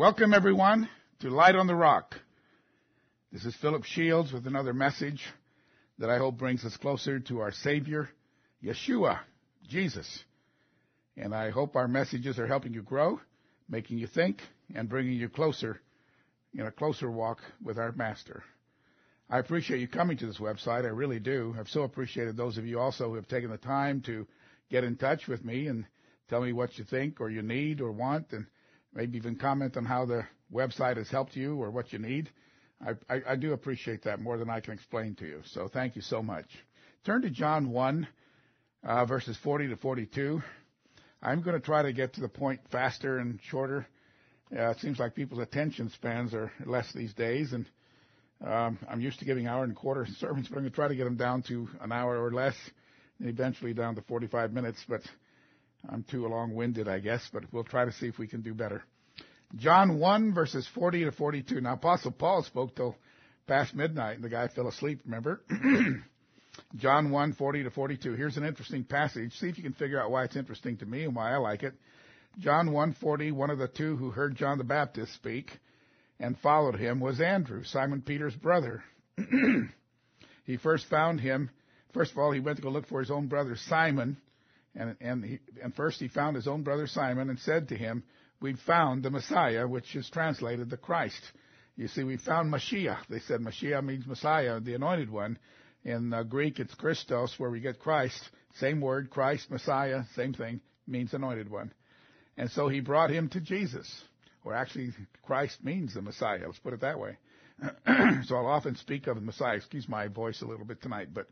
Welcome everyone to Light on the Rock. This is Philip Shields with another message that I hope brings us closer to our Savior, Yeshua, Jesus. And I hope our messages are helping you grow, making you think, and bringing you closer in a closer walk with our Master. I appreciate you coming to this website. I really do. I've so appreciated those of you also who have taken the time to get in touch with me and tell me what you think or you need or want and maybe even comment on how the website has helped you or what you need. I, do appreciate that more than I can explain to you. So thank you so much. Turn to John 1, uh, verses 40 to 42. I'm going to try to get to the point faster and shorter. It seems like people's attention spans are less these days, and um, I'm used to giving hour and a quarter sermons, but I'm going to try to get them down to an hour or less, and eventually down to 45 minutes. I'm too long-winded, I guess, but we'll try to see if we can do better. John 1 verses 40 to 42. Now Apostle Paul spoke till past midnight and the guy fell asleep, remember? John 1, 40 to 42. Here's an interesting passage. See if you can figure out why it's interesting to me and why I like it. John 1, 40, one of the two who heard John the Baptist speak and followed him was Andrew, Simon Peter's brother. he first found him, first of all, he went to go look for his own brother Simon, and, and, he, and first he found his own brother Simon and said to him, we've found the Messiah, which is translated the Christ. You see, we found Mashiach. They said Mashiach means Messiah, the anointed one. In uh, Greek, it's Christos, where we get Christ. Same word, Christ, Messiah, same thing, means anointed one. And so he brought him to Jesus. Or actually, Christ means the Messiah. Let's put it that way. so I'll often speak of the Messiah. Excuse my voice a little bit tonight, but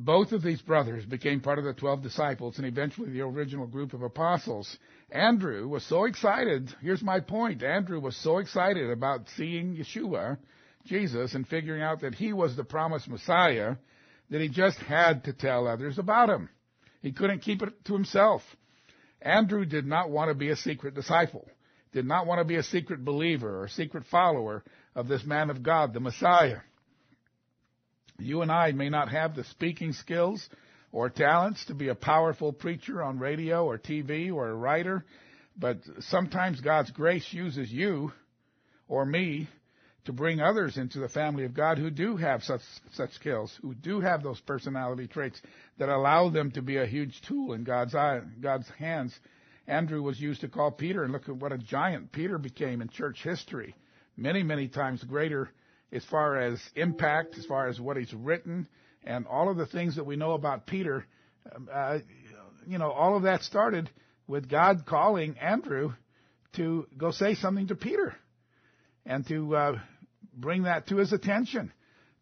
both of these brothers became part of the 12 disciples and eventually the original group of apostles. Andrew was so excited. Here's my point. Andrew was so excited about seeing Yeshua, Jesus, and figuring out that he was the promised Messiah that he just had to tell others about him. He couldn't keep it to himself. Andrew did not want to be a secret disciple, did not want to be a secret believer or secret follower of this man of God, the Messiah. You and I may not have the speaking skills or talents to be a powerful preacher on radio or TV or a writer, but sometimes God's grace uses you or me to bring others into the family of God who do have such such skills, who do have those personality traits that allow them to be a huge tool in God's eye, God's hands. Andrew was used to call Peter, and look at what a giant Peter became in church history. Many, many times greater as far as impact, as far as what he's written, and all of the things that we know about Peter, um, uh, you know, all of that started with God calling Andrew to go say something to Peter and to uh, bring that to his attention,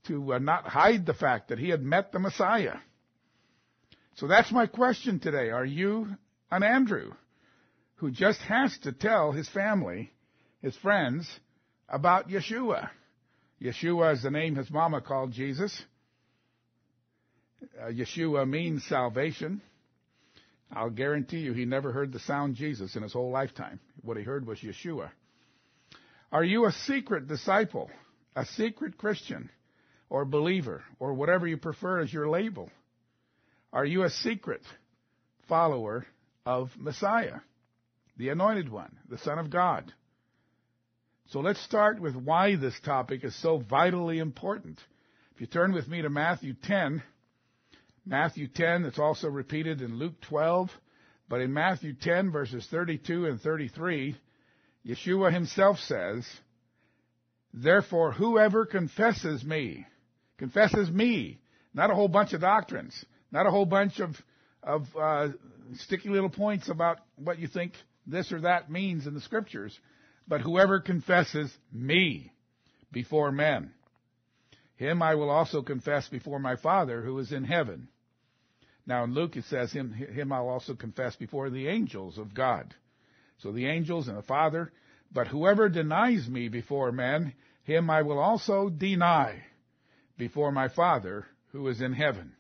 to uh, not hide the fact that he had met the Messiah. So that's my question today. Are you an Andrew who just has to tell his family, his friends, about Yeshua? Yeshua is the name his mama called Jesus. Uh, Yeshua means salvation. I'll guarantee you he never heard the sound Jesus in his whole lifetime. What he heard was Yeshua. Are you a secret disciple, a secret Christian, or believer, or whatever you prefer as your label? Are you a secret follower of Messiah, the anointed one, the Son of God? So let's start with why this topic is so vitally important. If you turn with me to Matthew 10, Matthew 10, it's also repeated in Luke 12, but in Matthew 10 verses 32 and 33, Yeshua himself says, Therefore whoever confesses me, confesses me, not a whole bunch of doctrines, not a whole bunch of, of uh, sticky little points about what you think this or that means in the scriptures, but whoever confesses me before men, him I will also confess before my Father who is in heaven. Now in Luke it says him, him I'll also confess before the angels of God. So the angels and the Father, but whoever denies me before men, him I will also deny before my Father who is in heaven.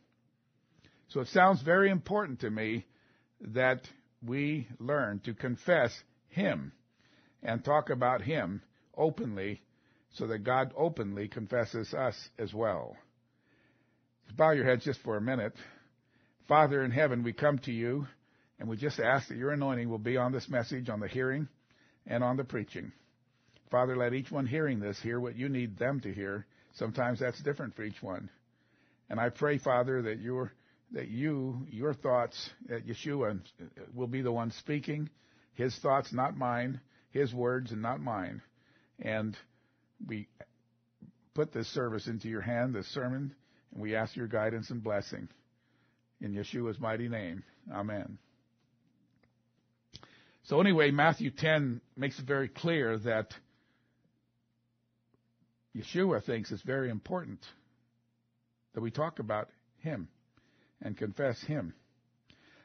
So it sounds very important to me that we learn to confess him and talk about Him openly so that God openly confesses us as well. bow your heads just for a minute. Father in heaven, we come to you and we just ask that your anointing will be on this message, on the hearing. and on the preaching. Father, let each one hearing this hear what you need them to hear. Sometimes that's different for each one. And I pray, Father, that your that you, your thoughts, that Yeshua will be the one speaking, his thoughts, not mine, his words and not mine. And we put this service into your hand, this sermon, and we ask your guidance and blessing. In Yeshua's mighty name. Amen. So anyway, Matthew 10 makes it very clear that Yeshua thinks it's very important that we talk about Him and confess Him.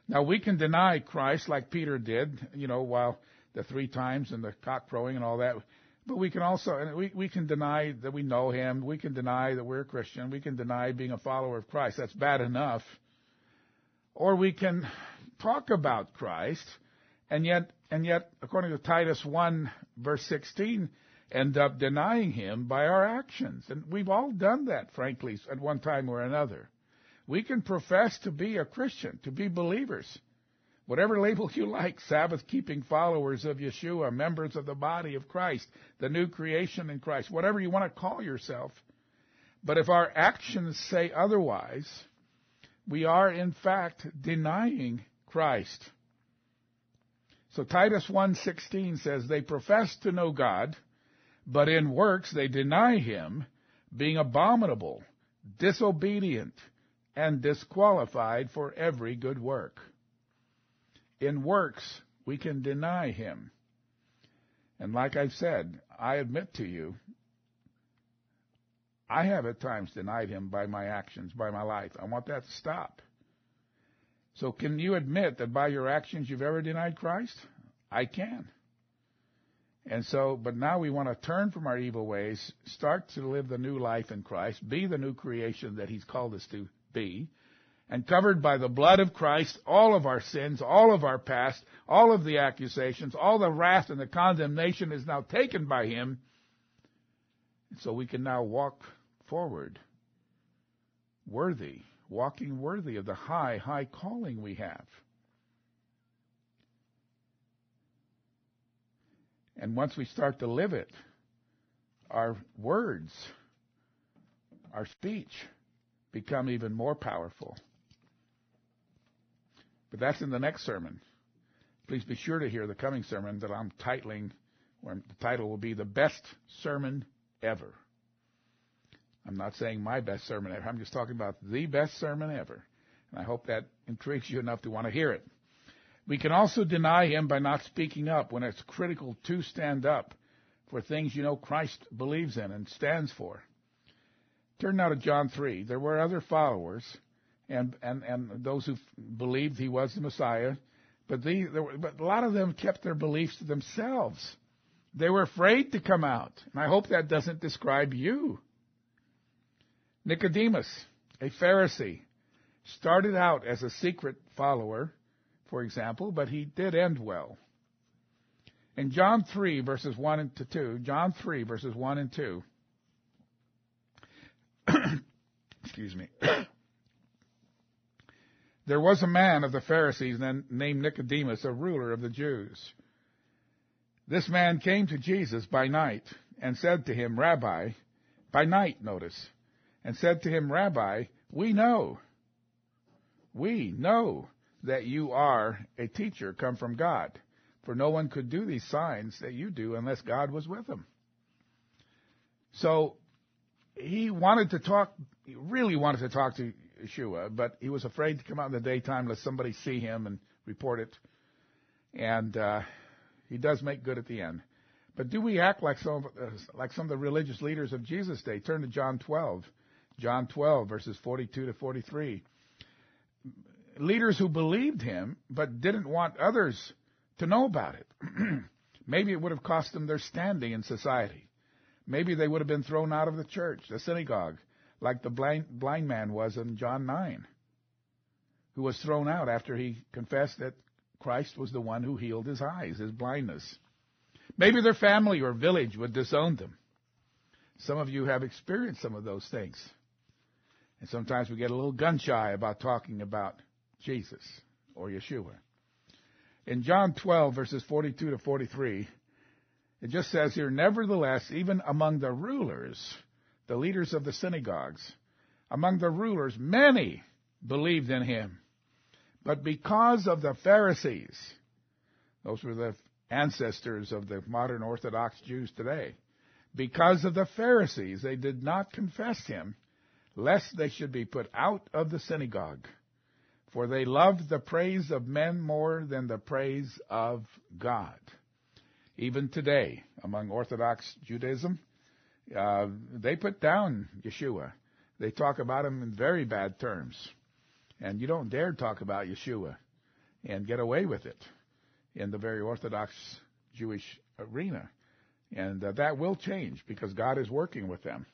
Now we can deny Christ like Peter did, you know, while the three times and the cock crowing and all that. But we can also, and we, we can deny that we know Him. We can deny that we're a Christian. We can deny being a follower of Christ. That's bad enough. Or we can talk about Christ and yet, and yet, according to Titus 1 verse 16, end up denying Him by our actions. And we've all done that, frankly, at one time or another. We can profess to be a Christian, to be believers. Whatever label you like, Sabbath keeping followers of Yeshua, members of the body of Christ, the new creation in Christ, whatever you want to call yourself. But if our actions say otherwise, we are in fact denying Christ. So Titus 1:16 says they profess to know God, but in works they deny him, being abominable, disobedient, and disqualified for every good work. In works we can deny him. And like I've said, I admit to you, I have at times denied him by my actions, by my life. I want that to stop. So can you admit that by your actions you've ever denied Christ? I can. And so, but now we want to turn from our evil ways, start to live the new life in Christ, be the new creation that He's called us to be, and covered by the blood of Christ, all of our sins, all of our past, all of the accusations, all the wrath and the condemnation is now taken by Him. So we can now walk forward worthy walking worthy of the high, high calling we have. And once we start to live it, our words, our speech become even more powerful. But that's in the next sermon. Please be sure to hear the coming sermon that I'm titling, where the title will be The Best Sermon Ever. I'm not saying my best sermon ever. I'm just talking about the best sermon ever. And I hope that intrigues you enough to want to hear it. We can also deny him by not speaking up when it's critical to stand up for things you know Christ believes in and stands for. Turn now to John 3. There were other followers and, and, and those who believed he was the Messiah, but, the, were, but a lot of them kept their beliefs to themselves. They were afraid to come out. And I hope that doesn't describe you. Nicodemus, a Pharisee, started out as a secret follower, for example, but he did end well. In John 3 verses 1 and 2, John 3 verses 1 and 2, excuse me, there was a man of the Pharisees named Nicodemus, a ruler of the Jews. This man came to Jesus by night and said to him, Rabbi, by night, notice, and said to him, Rabbi, we know, we know that you are a teacher come from God, for no one could do these signs that you do unless God was with him. So he wanted to talk, he really wanted to talk to But he was afraid to come out in the daytime lest somebody see him and report it. And uh, he does make good at the end. But do we act like some of, uh, like some of the religious leaders of Jesus' day? Turn to John 12. John 12, verses 42 to 43. Leaders who believed him, but didn't want others to know about it. Maybe it would have cost them their standing in society. Maybe they would have been thrown out of the church, the synagogue, like the blind, blind man was in John 9, who was thrown out after he confessed that Christ was the one who healed his eyes, his blindness. Maybe their family or village would disown them. Some of you have experienced some of those things. And sometimes we get a little gun shy about talking about Jesus or Yeshua. In John 12 verses 42 to 43, It just says here, nevertheless, even among the rulers, the leaders of the synagogues, among the rulers, many believed in him. But because of the Pharisees, those were the ancestors of the modern Orthodox Jews today, because of the Pharisees, they did not confess him, lest they should be put out of the synagogue. For they loved the praise of men more than the praise of God. Even today, among Orthodox Judaism, uh, they put down Yeshua. They talk about him in very bad terms. And you don't dare talk about Yeshua and get away with it in the very Orthodox Jewish arena. And uh, that will change because God is working with them.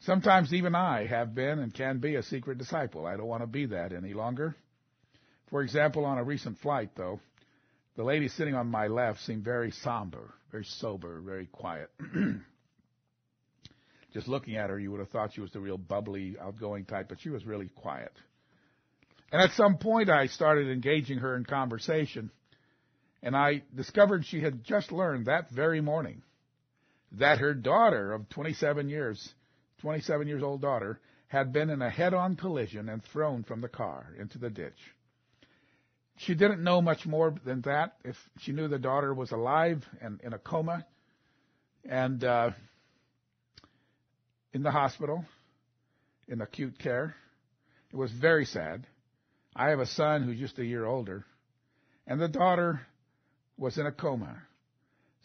Sometimes even I have been and can be a secret disciple. I don't want to be that any longer. For example, on a recent flight, though, the lady sitting on my left seemed very somber, very sober, very quiet. Just looking at her, you would have thought she was the real bubbly, outgoing type, but she was really quiet. And at some point, I started engaging her in conversation, and I discovered she had just learned that very morning that her daughter of 27 years 27 years old daughter, had been in a head-on collision and thrown from the car into the ditch. She didn't know much more than that. If she knew the daughter was alive and in a coma and uh, in the hospital in acute care, it was very sad. I have a son who's just a year older, and the daughter was in a coma.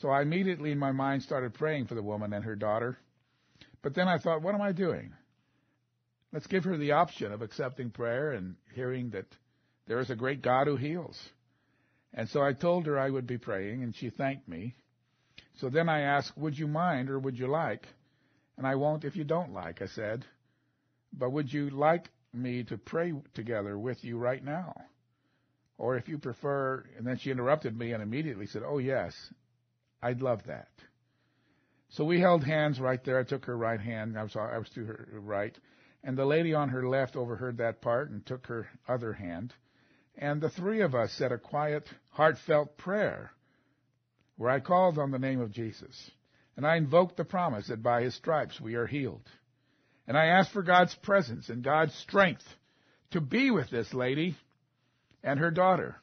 So I immediately in my mind started praying for the woman and her daughter but then I thought, what am I doing? Let's give her the option of accepting prayer and hearing that there is a great God who heals. And so I told her I would be praying, and she thanked me. So then I asked, Would you mind or would you like? And I won't if you don't like, I said. But would you like me to pray together with you right now? Or if you prefer, and then she interrupted me and immediately said, Oh, yes, I'd love that. So we held hands right there. I took her right hand. I was, I was to her right. And the lady on her left overheard that part and took her other hand. And the three of us said a quiet, heartfelt prayer where I called on the name of Jesus. And I invoked the promise that by his stripes we are healed. And I asked for God's presence and God's strength to be with this lady and her daughter.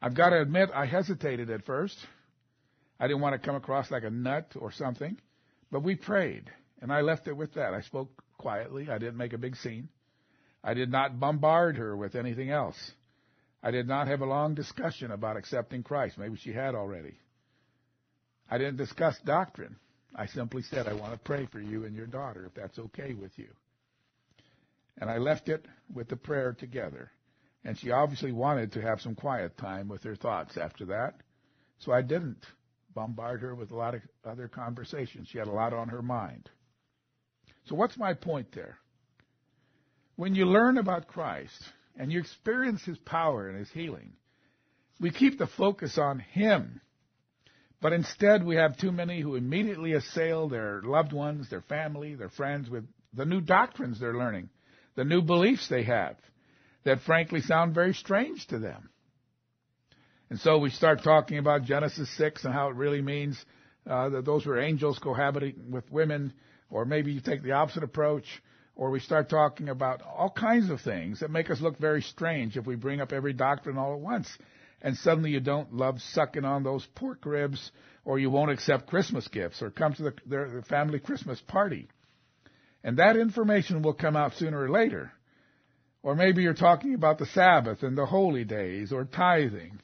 I've got to admit, I hesitated at first. I didn't want to come across like a nut or something, but we prayed, and I left it with that. I spoke quietly. I didn't make a big scene. I did not bombard her with anything else. I did not have a long discussion about accepting Christ. Maybe she had already. I didn't discuss doctrine. I simply said, I want to pray for you and your daughter, if that's okay with you. And I left it with the prayer together. And she obviously wanted to have some quiet time with her thoughts after that. So I didn't bombard her with a lot of other conversations. She had a lot on her mind. So what's my point there? When you learn about Christ and you experience His power and His healing, we keep the focus on Him. But instead, we have too many who immediately assail their loved ones, their family, their friends with the new doctrines they're learning, the new beliefs they have that frankly sound very strange to them. And so we start talking about Genesis 6 and how it really means uh, that those were angels cohabiting with women, or maybe you take the opposite approach, or we start talking about all kinds of things that make us look very strange if we bring up every doctrine all at once. And suddenly you don't love sucking on those pork ribs, or you won't accept Christmas gifts, or come to the, the family Christmas party. And that information will come out sooner or later. Or maybe you're talking about the Sabbath and the holy days, or tithing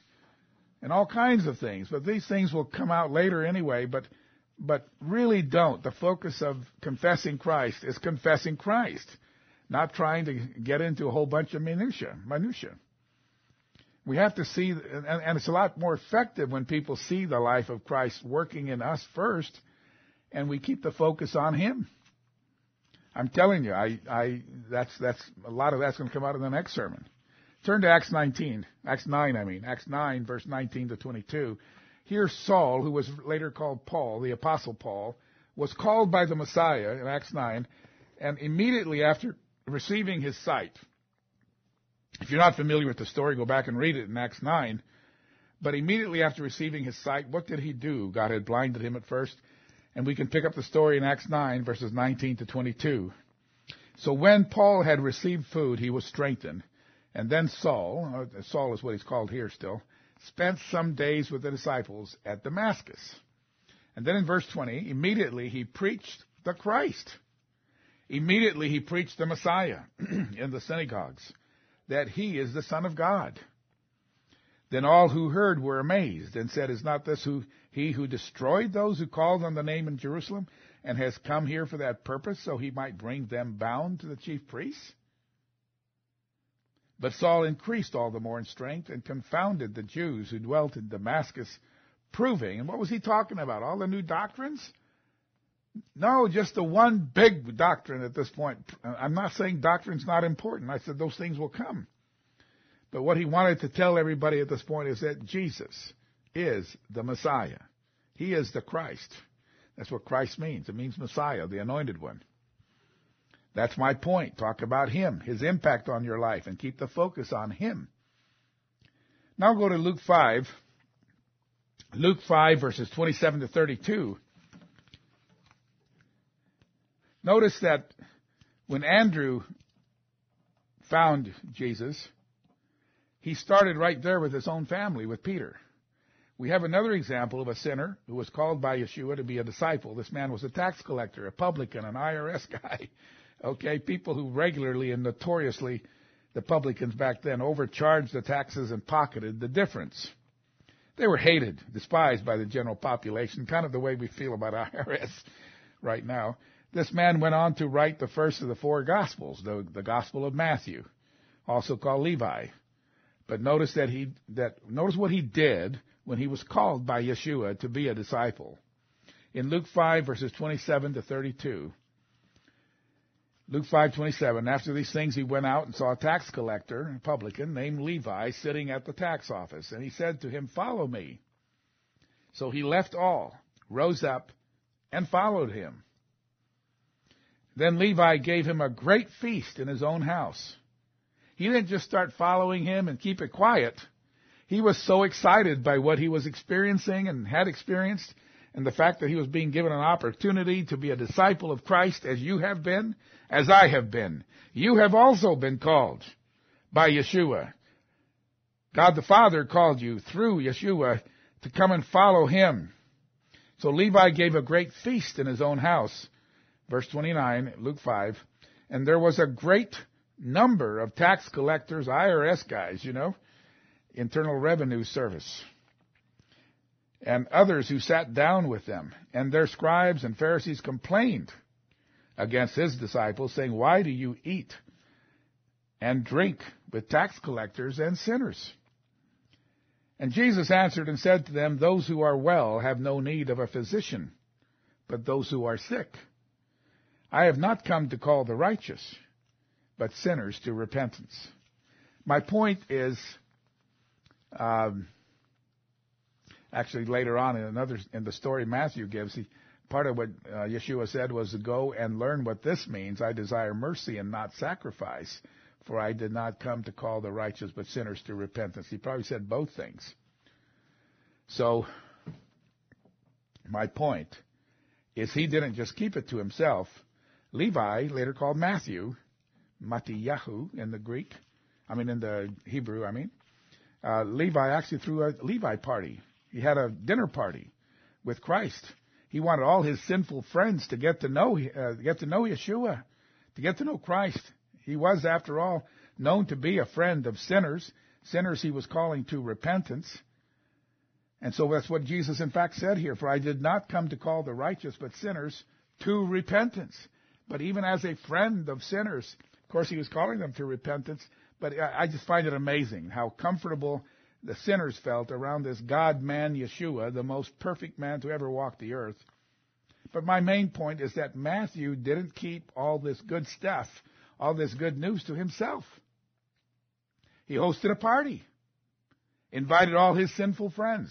and all kinds of things. But these things will come out later anyway, but but really don't. The focus of confessing Christ is confessing Christ, not trying to get into a whole bunch of minutia. Minutia. We have to see, and, and it's a lot more effective when people see the life of Christ working in us first, and we keep the focus on Him. I'm telling you, I, I, that's, that's, a lot of that's going to come out in the next sermon. Turn to Acts 19, Acts 9, I mean, Acts 9, verse 19 to 22. Here Saul, who was later called Paul, the Apostle Paul, was called by the Messiah in Acts 9, and immediately after receiving his sight, if you're not familiar with the story, go back and read it in Acts 9. But immediately after receiving his sight, what did he do? God had blinded him at first. And we can pick up the story in Acts 9, verses 19 to 22. So when Paul had received food, he was strengthened. And then Saul, uh, Saul is what he's called here still, spent some days with the disciples at Damascus. And then in verse 20, immediately he preached the Christ. Immediately he preached the Messiah in the synagogues, that he is the Son of God. Then all who heard were amazed and said, Is not this who, he who destroyed those who called on the name in Jerusalem and has come here for that purpose so he might bring them bound to the chief priests? But Saul increased all the more in strength and confounded the Jews who dwelt in Damascus, proving, and what was he talking about? All the new doctrines? No, just the one big doctrine at this point. I'm not saying doctrine's not important. I said those things will come. But what he wanted to tell everybody at this point is that Jesus is the Messiah. He is the Christ. That's what Christ means. It means Messiah, the anointed one. That's my point. Talk about Him, His impact on your life, and keep the focus on Him. Now go to Luke 5. Luke 5 verses 27 to 32. Notice that when Andrew found Jesus, he started right there with his own family, with Peter. We have another example of a sinner who was called by Yeshua to be a disciple. This man was a tax collector, a publican, an IRS guy. Okay, people who regularly and notoriously, the publicans back then, overcharged the taxes and pocketed the difference. They were hated, despised by the general population, kind of the way we feel about IRS right now. This man went on to write the first of the four Gospels, the, the Gospel of Matthew, also called Levi. But notice that he that notice what he did when he was called by Yeshua to be a disciple. In Luke 5 verses 27 to 32, Luke 5:27 After these things he went out and saw a tax collector, a publican named Levi sitting at the tax office and he said to him follow me. So he left all, rose up and followed him. Then Levi gave him a great feast in his own house. He didn't just start following him and keep it quiet. He was so excited by what he was experiencing and had experienced and the fact that he was being given an opportunity to be a disciple of Christ as you have been, as I have been. You have also been called by Yeshua. God the Father called you through Yeshua to come and follow him. So Levi gave a great feast in his own house. Verse 29, Luke 5. And there was a great number of tax collectors, IRS guys, you know, Internal Revenue Service and others who sat down with them. And their scribes and Pharisees complained against his disciples, saying, Why do you eat and drink with tax collectors and sinners? And Jesus answered and said to them, Those who are well have no need of a physician, but those who are sick. I have not come to call the righteous, but sinners to repentance. My point is, um, actually later on in another in the story Matthew gives, he, part of what uh, Yeshua said was go and learn what this means. I desire mercy and not sacrifice, for I did not come to call the righteous but sinners to repentance. He probably said both things. So, my point is he didn't just keep it to himself. Levi, later called Matthew, Matiyahu in the Greek, I mean in the Hebrew, I mean, uh, Levi actually threw a Levi party he had a dinner party with Christ. He wanted all his sinful friends to get to know uh, get to know Yeshua, to get to know Christ. He was, after all, known to be a friend of sinners. Sinners he was calling to repentance. And so that's what Jesus in fact said here. For I did not come to call the righteous, but sinners to repentance. But even as a friend of sinners, of course he was calling them to repentance. But I just find it amazing how comfortable the sinners felt around this God man Yeshua, the most perfect man to ever walk the earth. But my main point is that Matthew didn't keep all this good stuff, all this good news to himself. He hosted a party, invited all his sinful friends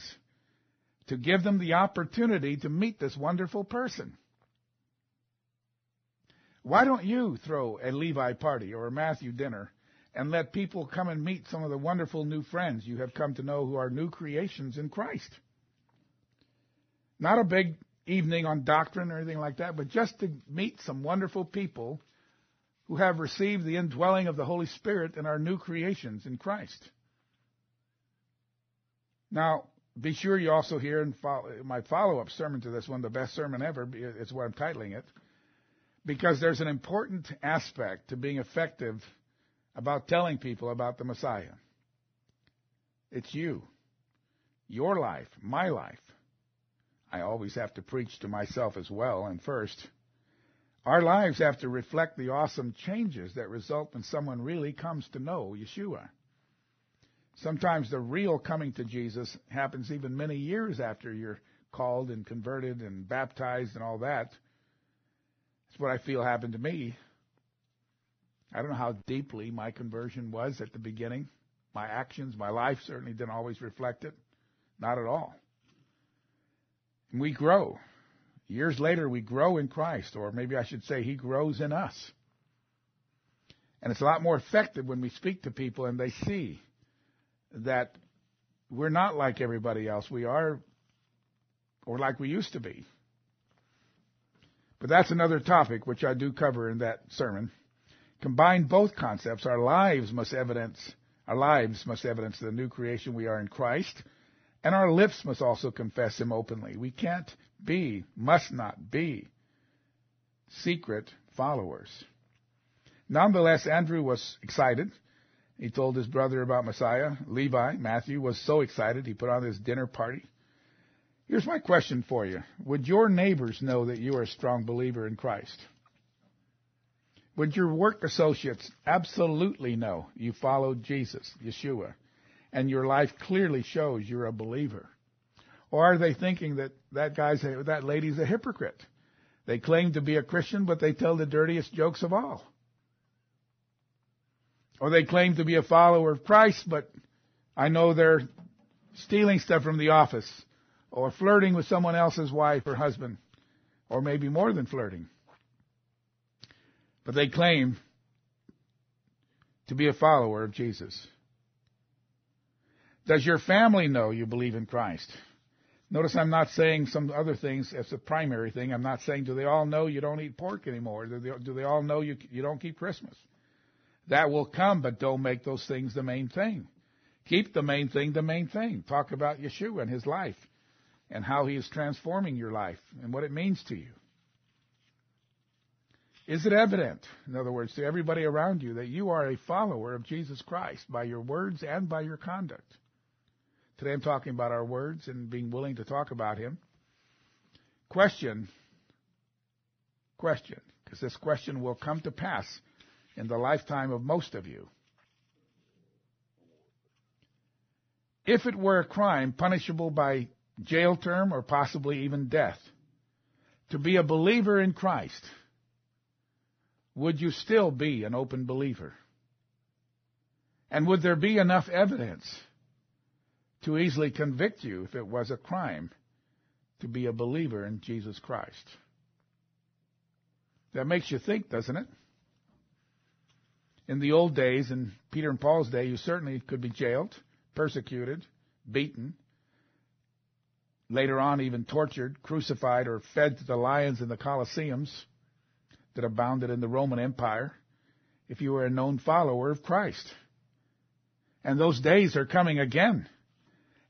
to give them the opportunity to meet this wonderful person. Why don't you throw a Levi party or a Matthew dinner and let people come and meet some of the wonderful new friends you have come to know who are new creations in Christ. Not a big evening on doctrine or anything like that, but just to meet some wonderful people who have received the indwelling of the Holy Spirit and are new creations in Christ. Now, be sure you also hear in my follow-up sermon to this one, the best sermon ever, is what I'm titling it, because there's an important aspect to being effective about telling people about the Messiah. It's you, your life, my life. I always have to preach to myself as well, and first, our lives have to reflect the awesome changes that result when someone really comes to know Yeshua. Sometimes the real coming to Jesus happens even many years after you're called and converted and baptized and all that. That's what I feel happened to me. I don't know how deeply my conversion was at the beginning. My actions, my life certainly didn't always reflect it. Not at all. And we grow. Years later, we grow in Christ, or maybe I should say, He grows in us. And it's a lot more effective when we speak to people and they see that we're not like everybody else. We are, or like we used to be. But that's another topic which I do cover in that sermon. Combine both concepts. Our lives must evidence, our lives must evidence the new creation we are in Christ, and our lips must also confess Him openly. We can't be, must not be, secret followers. Nonetheless, Andrew was excited he told his brother about Messiah. Levi, Matthew, was so excited he put on this dinner party. Here's my question for you. Would your neighbors know that you are a strong believer in Christ? Would your work associates absolutely know you followed Jesus, Yeshua, and your life clearly shows you're a believer? Or are they thinking that that guy's a, that lady's a hypocrite? They claim to be a Christian, but they tell the dirtiest jokes of all. Or they claim to be a follower of Christ, but I know they're stealing stuff from the office or flirting with someone else's wife or husband, or maybe more than flirting. But they claim to be a follower of Jesus. Does your family know you believe in Christ? Notice I'm not saying some other things as a primary thing. I'm not saying do they all know you don't eat pork anymore? Do they, do they all know you, you don't keep Christmas? That will come, but don't make those things the main thing. Keep the main thing the main thing. Talk about Yeshua and his life and how he is transforming your life and what it means to you. Is it evident, in other words, to everybody around you that you are a follower of Jesus Christ by your words and by your conduct? Today I'm talking about our words and being willing to talk about him. Question, question, because this question will come to pass in the lifetime of most of you. If it were a crime punishable by jail term or possibly even death, to be a believer in Christ, would you still be an open believer? And would there be enough evidence to easily convict you if it was a crime to be a believer in Jesus Christ? That makes you think, doesn't it? in the old days, in Peter and Paul's day, you certainly could be jailed, persecuted, beaten, later on even tortured, crucified, or fed to the lions in the Colosseums that abounded in the Roman Empire if you were a known follower of Christ. And those days are coming again.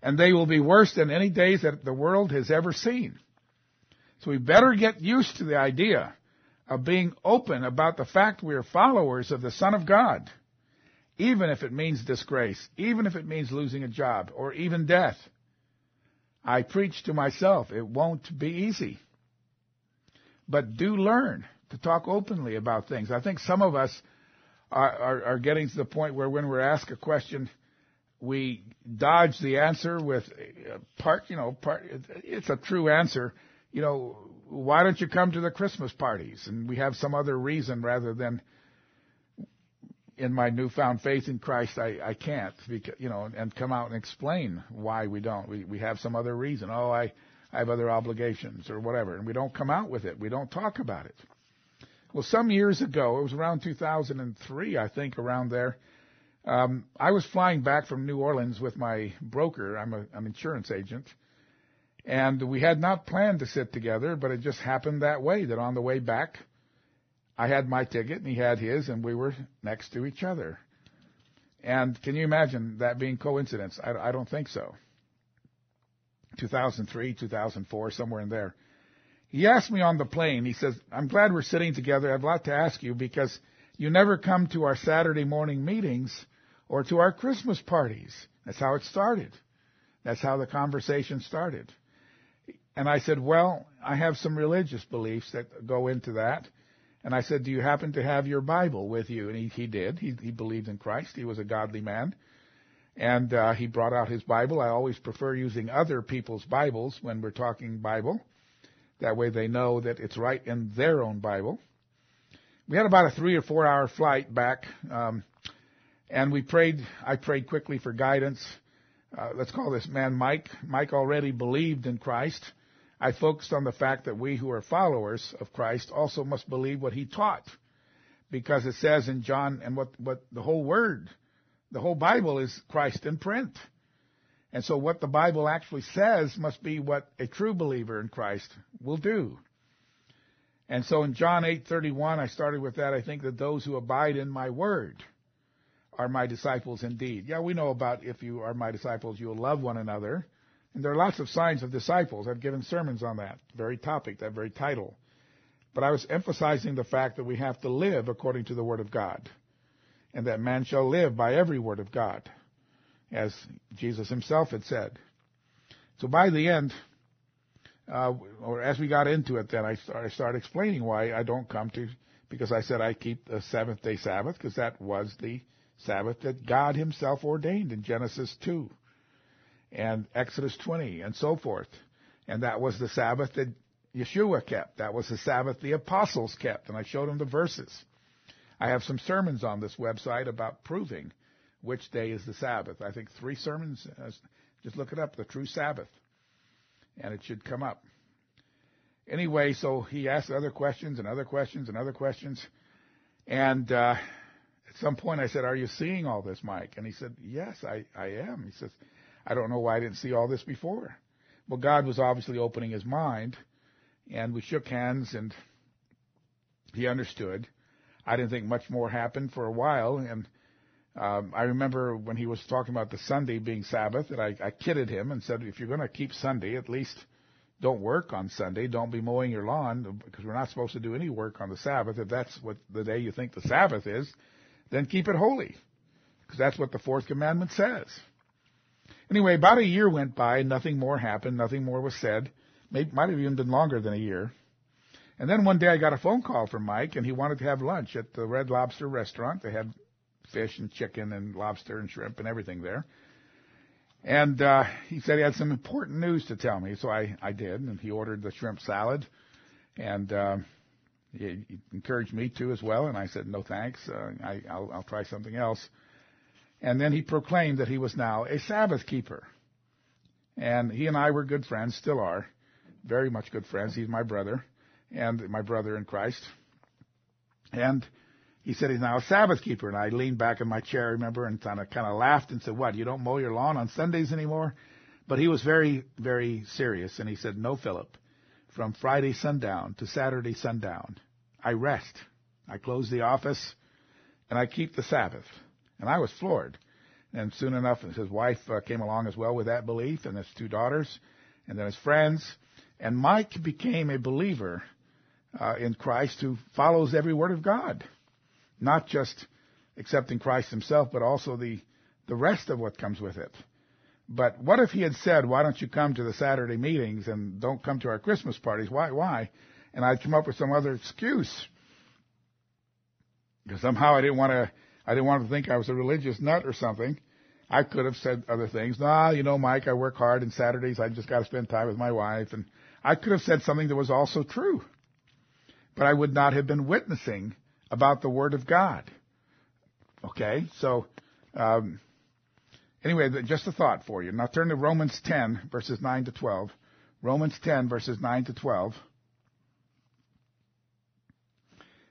And they will be worse than any days that the world has ever seen. So we better get used to the idea of being open about the fact we are followers of the Son of God, even if it means disgrace, even if it means losing a job, or even death. I preach to myself, it won't be easy. But do learn to talk openly about things. I think some of us are, are, are getting to the point where when we're asked a question, we dodge the answer with uh, part, you know, part, it's a true answer. You know, why don't you come to the Christmas parties? And we have some other reason rather than in my newfound faith in Christ, I, I can't, because, you know, and come out and explain why we don't. We, we have some other reason. Oh, I, I have other obligations or whatever. And we don't come out with it. We don't talk about it. Well, some years ago, it was around 2003, I think, around there, Um, I was flying back from New Orleans with my broker. I'm a, I'm insurance agent. And we had not planned to sit together, but it just happened that way that on the way back, I had my ticket and he had his and we were next to each other. And can you imagine that being coincidence? I, I don't think so. 2003, 2004, somewhere in there. He asked me on the plane, he says, I'm glad we're sitting together. I have a lot to ask you because you never come to our Saturday morning meetings or to our Christmas parties. That's how it started. That's how the conversation started. And I said, well, I have some religious beliefs that go into that. And I said, do you happen to have your Bible with you? And he, he did. He, he believed in Christ. He was a godly man. And uh, he brought out his Bible. I always prefer using other people's Bibles when we're talking Bible. That way they know that it's right in their own Bible. We had about a three or four hour flight back, um, and we prayed. I prayed quickly for guidance. Uh, let's call this man Mike. Mike already believed in Christ. I focused on the fact that we who are followers of Christ also must believe what he taught. Because it says in John, and what, what the whole word, the whole Bible is Christ in print. And so what the Bible actually says must be what a true believer in Christ will do. And so in John 8:31 I started with that I think that those who abide in my word are my disciples indeed. Yeah, we know about if you are my disciples you'll love one another. And there are lots of signs of disciples. I've given sermons on that very topic, that very title. But I was emphasizing the fact that we have to live according to the Word of God. And that man shall live by every Word of God as Jesus himself had said. So by the end, uh, or as we got into it, then I, I started explaining why I don't come to, because I said I keep the seventh day Sabbath, because that was the Sabbath that God Himself ordained in Genesis 2 and Exodus 20 and so forth. And that was the Sabbath that Yeshua kept. That was the Sabbath the apostles kept. And I showed them the verses. I have some sermons on this website about proving which day is the Sabbath. I think three sermons. Uh, just look it up, the true Sabbath, and it should come up. Anyway, so he asked other questions and other questions and other questions, and uh, at some point I said, "Are you seeing all this, Mike?" And he said, "Yes, I, I am." He says, "I don't know why I didn't see all this before." Well, God was obviously opening his mind, and we shook hands, and he understood. I didn't think much more happened for a while, and um, I remember when he was talking about the Sunday being Sabbath, that I, I kidded him and said, if you're going to keep Sunday, at least don't work on Sunday. Don't be mowing your lawn because we're not supposed to do any work on the Sabbath. If that's what the day you think the Sabbath is, then keep it holy because that's what the fourth commandment says. Anyway, about a year went by, nothing more happened, nothing more was said. Maybe, might have even been longer than a year. And then one day I got a phone call from Mike and he wanted to have lunch at the Red Lobster restaurant. They had fish and chicken and lobster and shrimp and everything there. And uh, he said he had some important news to tell me, so I, I did, and he ordered the shrimp salad, and uh, he, he encouraged me to as well. And I said, no thanks, uh, I, I'll, I'll try something else. And then he proclaimed that he was now a Sabbath keeper, and he and I were good friends, still are, very much good friends. He's my brother, and my brother in Christ, and he said he's now a Sabbath keeper. And I leaned back in my chair, remember, and kind of kind of laughed and said, "What? You don't mow your lawn on Sundays anymore?" But he was very very serious, and he said, "No, Philip. From Friday sundown to Saturday sundown, I rest. I close the office, and I keep the Sabbath." And I was floored. And soon enough, his wife uh, came along as well with that belief, and his two daughters, and then his friends. And Mike became a believer uh, in Christ who follows every word of God not just accepting Christ himself, but also the, the rest of what comes with it. But what if he had said, why don't you come to the Saturday meetings and don't come to our Christmas parties? Why, why? And I'd come up with some other excuse. Because somehow I didn't want to, I didn't want to think I was a religious nut or something. I could have said other things. Nah, you know, Mike, I work hard and Saturdays I just got to spend time with my wife. And I could have said something that was also true. But I would not have been witnessing about the Word of God. Okay, so um, anyway, just a thought for you. Now turn to Romans 10, verses 9 to 12. Romans 10, verses 9 to 12.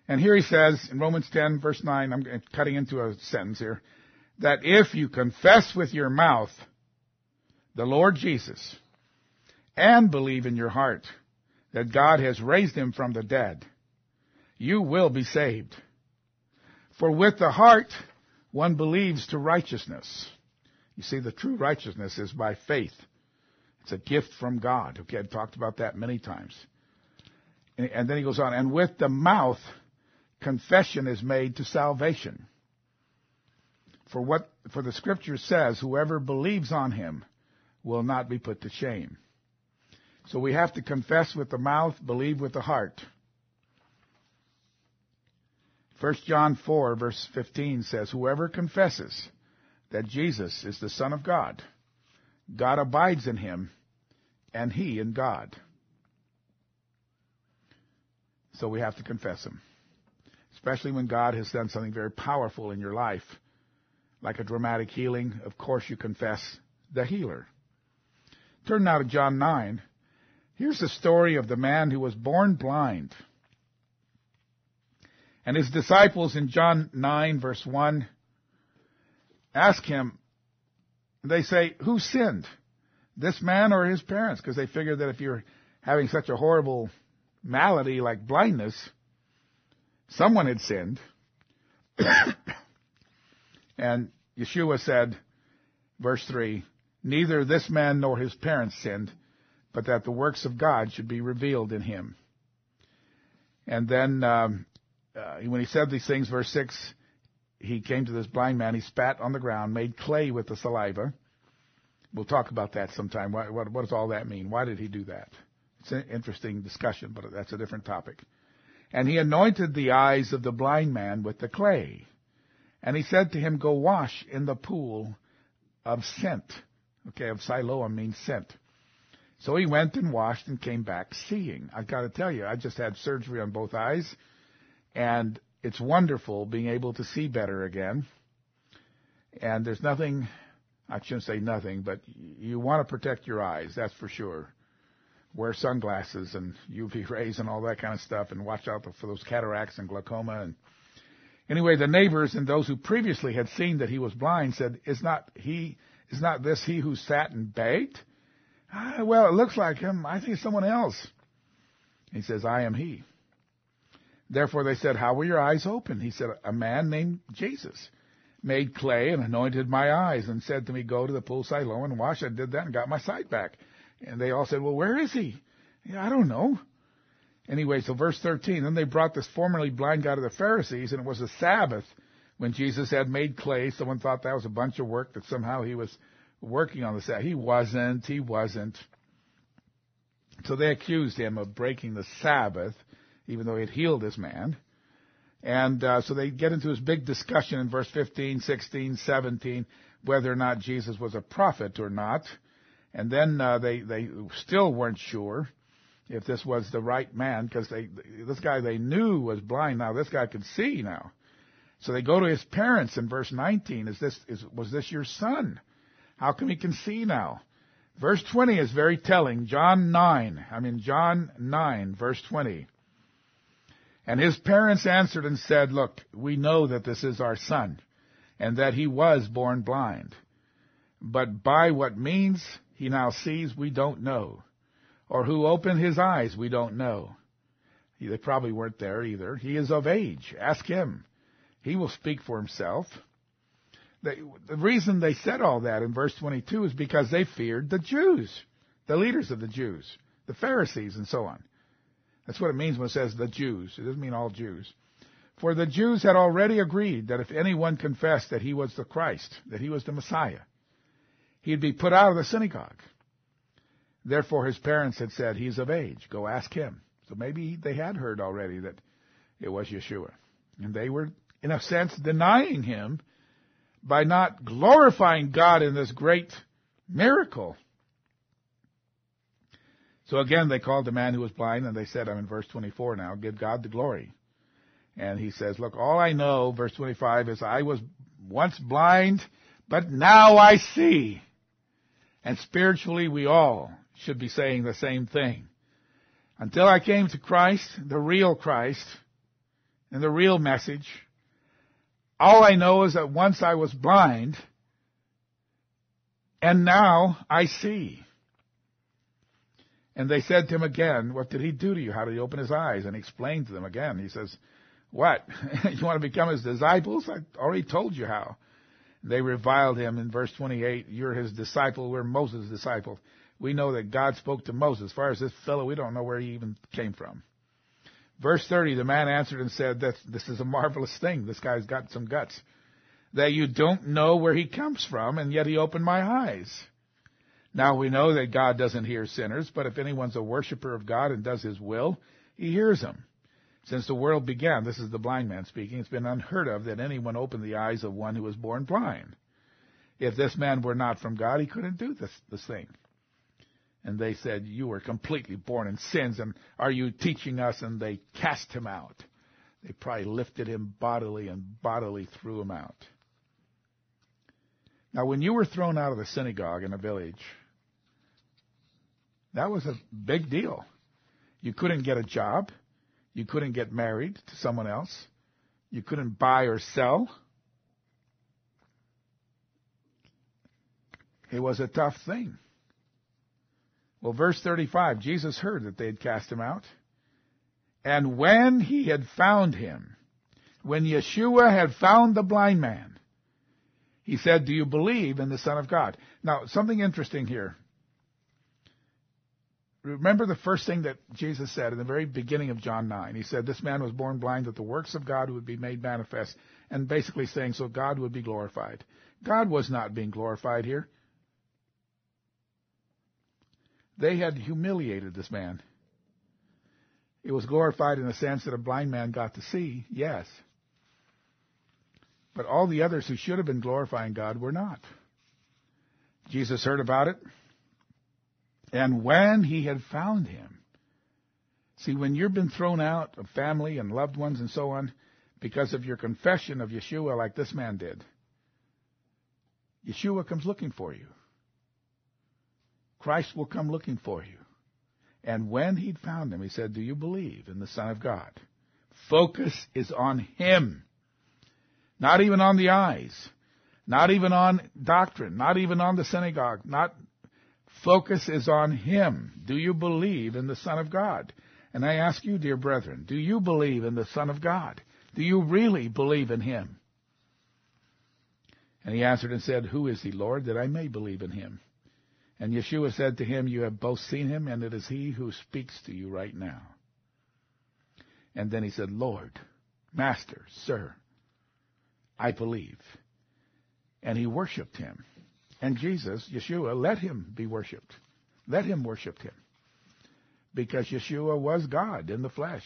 And here he says in Romans 10, verse 9, I'm cutting into a sentence here. that if you confess with your mouth the Lord Jesus and believe in your heart that God has raised him from the dead, you will be saved. For with the heart one believes to righteousness. You see, the true righteousness is by faith. It's a gift from God. Okay, I've talked about that many times. And then he goes on, and with the mouth, confession is made to salvation. For what, for the scripture says, whoever believes on him will not be put to shame. So we have to confess with the mouth, believe with the heart. 1 John 4 verse 15 says, whoever confesses that Jesus is the Son of God, God abides in him and he in God. So we have to confess him. Especially when God has done something very powerful in your life, like a dramatic healing. Of course you confess the healer. Turn now to John 9. Here's the story of the man who was born blind. And his disciples in John 9 verse 1 ask him, they say, who sinned? This man or his parents? Because they figure that if you're having such a horrible malady like blindness, someone had sinned. and Yeshua said, verse 3, neither this man nor his parents sinned, but that the works of God should be revealed in him. And then um, uh, when he said these things, verse 6, he came to this blind man, he spat on the ground, made clay with the saliva. We'll talk about that sometime. What, what, what does all that mean? Why did he do that? It's an interesting discussion, but that's a different topic. And he anointed the eyes of the blind man with the clay. And he said to him, Go wash in the pool of sent. Okay, of Siloam means sent. So he went and washed and came back seeing. I've got to tell you, I just had surgery on both eyes and it's wonderful being able to see better again. And there's nothing, I shouldn't say nothing, but you want to protect your eyes, that's for sure. Wear sunglasses and UV rays and all that kind of stuff and watch out for those cataracts and glaucoma and Anyway, the neighbors and those who previously had seen that he was blind said, "Is not he? Is not this he who sat and begged?" Ah, well, it looks like him. I think it's someone else. He says, "I am he." Therefore they said, How were your eyes open He said, A man named Jesus made clay and anointed my eyes and said to me, Go to the pool Siloam and wash. I did that and got my sight back. And they all said, Well, where is he? Yeah, I don't know. Anyway, so verse 13, then they brought this formerly blind guy to the Pharisees, and it was a Sabbath when Jesus had made clay. Someone thought that was a bunch of work, that somehow he was working on the Sabbath. He wasn't. He wasn't. So they accused him of breaking the Sabbath even though he had healed this man. And uh, so they get into this big discussion in verse 15, 16, 17, whether or not Jesus was a prophet or not. And then uh, they they still weren't sure if this was the right man because they this guy they knew was blind. Now this guy could see now. So they go to his parents in verse 19. Is this is was this your son? How come he can see now? Verse 20 is very telling. John 9. I mean John 9 verse 20. And his parents answered and said, Look, we know that this is our son, and that he was born blind. But by what means he now sees, we don't know. Or who opened his eyes, we don't know. They probably weren't there either. He is of age. Ask him. He will speak for himself. the reason they said all that in verse 22 is because they feared the Jews, the leaders of the Jews, the Pharisees, and so on. That's what it means when it says the Jews. It doesn't mean all Jews. For the Jews had already agreed that if anyone confessed that he was the Christ, that he was the Messiah, he'd be put out of the synagogue. Therefore his parents had said, he's of age. Go ask him. So maybe they had heard already that it was Yeshua. And they were, in a sense, denying him by not glorifying God in this great miracle. So again, they called the man who was blind and they said, I'm in verse 24 now, give God the glory. And he says, look, all I know, verse 25, is I was once blind, but now I see. And spiritually, we all should be saying the same thing. Until I came to Christ, the real Christ, and the real message, All I know is that once I was blind, and now I see. And they said to him again, What did he do to you? How did he open his eyes? And he explained to them again. He says, What? you want to become his disciples? I already told you how. They reviled him in verse 28. You're his disciple. We're Moses' disciple. We know that God spoke to Moses. As far as this fellow, we don't know where he even came from. Verse 30, the man answered and said, That This is a marvelous thing. This guy's got some guts. That you don't know where he comes from, and yet he opened my eyes. Now we know that God doesn't hear sinners, but if anyone's a worshiper of God and does his will, he hears him. Since the world began, this is the blind man speaking, it's been unheard of that anyone opened the eyes of one who was born blind. If this man were not from God, he couldn't do this, this thing. And they said, You were completely born in sins, and are you teaching us? And they cast him out. They probably lifted him bodily and bodily threw him out. Now, when you were thrown out of the synagogue in a village, that was a big deal. You couldn't get a job. You couldn't get married to someone else. You couldn't buy or sell. It was a tough thing. Well, verse 35, Jesus heard that they had cast him out. And when he had found him, when Yeshua had found the blind man, he said, Do you believe in the Son of God? Now, something interesting here. Remember the first thing that Jesus said in the very beginning of John 9. He said, This man was born blind that the works of God would be made manifest. And basically saying, so God would be glorified. God was not being glorified here. They had humiliated this man. It was glorified in the sense that a blind man got to see, yes. But all the others who should have been glorifying God were not. Jesus heard about it. And when he had found him, see, when you've been thrown out of family and loved ones and so on because of your confession of Yeshua, like this man did, Yeshua comes looking for you. Christ will come looking for you. And when he'd found him, he said, Do you believe in the Son of God? Focus is on him. Not even on the eyes. Not even on doctrine. Not even on the synagogue. Not focus is on Him. Do you believe in the Son of God? And I ask you, dear brethren, do you believe in the Son of God? Do you really believe in Him? And he answered and said, Who is he, Lord, that I may believe in him? And Yeshua said to him, You have both seen him, and it is he who speaks to you right now. And then he said, Lord, Master, Sir, I believe. And he worshiped him. And Jesus, Yeshua, let him be worshiped. Let him worship him. Because Yeshua was God in the flesh.